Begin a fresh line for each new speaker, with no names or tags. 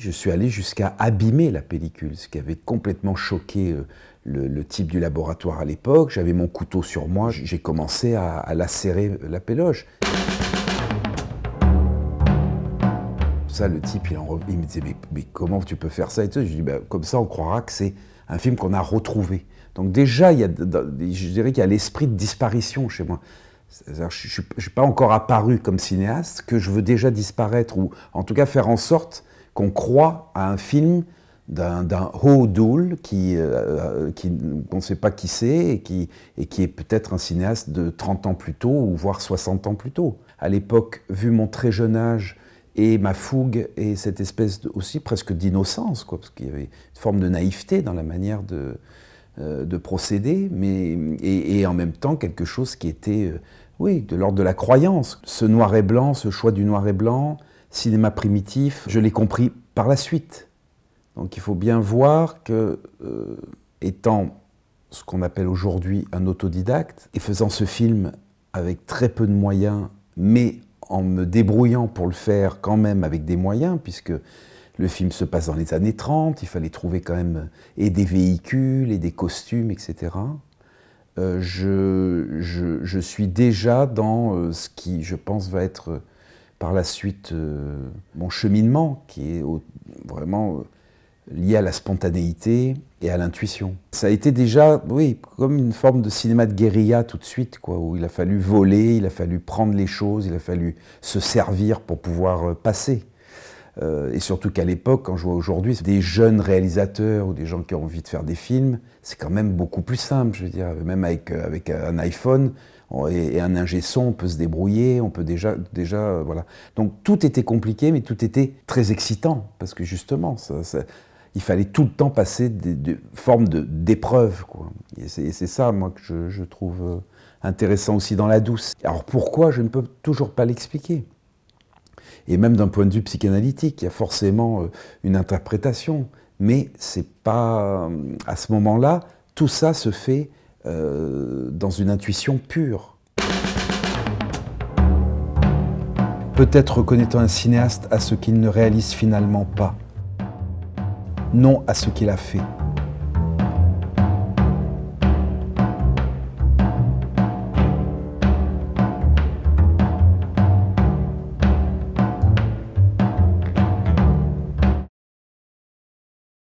Je suis allé jusqu'à abîmer la pellicule, ce qui avait complètement choqué euh, le, type du laboratoire à l'époque. J'avais mon couteau sur moi, j'ai commencé à, lacérer la péloge. Ça, le type, il, me disait mais, comment tu peux faire ça et tout. Dis bah, comme ça, on croira que c'est un film qu'on a retrouvé. Donc déjà, il y a, je dirais qu'il y a l'esprit de disparition chez moi. Je ne suis pas encore apparu comme cinéaste, que je veux déjà disparaître, ou en tout cas faire en sorte qu'on croit à un film d'un haut doul qui, euh, qui qu'on ne sait pas qui c'est et qui, et qui est peut-être un cinéaste de 30 ans plus tôt ou voire 60 ans plus tôt. À l'époque, vu mon très jeune âge et ma fougue et cette espèce aussi presque d'innocence, quoi, parce qu'il y avait une forme de naïveté dans la manière de, euh, de procéder, mais, et, en même temps quelque chose qui était, euh, oui, de l'ordre de la croyance. Ce noir et blanc, ce choix du noir et blanc, cinéma primitif, je l'ai compris par la suite. Donc il faut bien voir que, euh, étant ce qu'on appelle aujourd'hui un autodidacte, et faisant ce film avec très peu de moyens, mais en me débrouillant pour le faire quand même avec des moyens, puisque le film se passe dans les années 30, il fallait trouver quand même et des véhicules et des costumes, etc. Euh, je, je, suis déjà dans euh, ce qui, je pense, va être par la suite euh, mon cheminement, qui est vraiment euh, lié à la spontanéité et à l'intuition. Ça a été déjà, comme une forme de cinéma de guérilla tout de suite, où il a fallu voler, il a fallu prendre les choses, il a fallu se servir pour pouvoir euh, et surtout qu'à l'époque, quand je vois aujourd'hui, des jeunes réalisateurs ou des gens qui ont envie de faire des films, c'est quand même beaucoup plus simple, je veux dire, même avec, avec un iPhone, et, un ingé son, on peut se débrouiller, on peut déjà, déjà, euh, voilà. Donc tout était compliqué, mais tout était très excitant, parce que justement, il fallait tout le temps passer des, formes d'épreuves, Et c'est ça, moi, que je, trouve euh, intéressant aussi dans la douce. Alors pourquoi, je ne peux toujours pas l'expliquer? Et même d'un point de vue psychanalytique, il y a forcément euh, une interprétation, mais c'est pas à ce moment-là, tout ça se fait euh, dans une intuition pure. Peut-être reconnaît-on un cinéaste à ce qu'il ne réalise finalement pas, non à ce qu'il a fait.